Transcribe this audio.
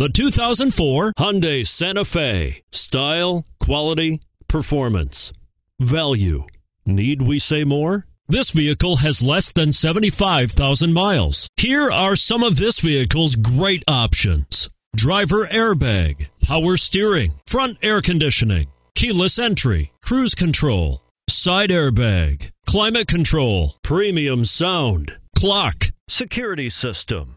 The 2004 Hyundai Santa Fe. Style, quality, performance, value. Need we say more? This vehicle has less than 75,000 miles. Here are some of this vehicle's great options. Driver airbag, power steering, front air conditioning, keyless entry, cruise control, side airbag, climate control, premium sound, clock, security system.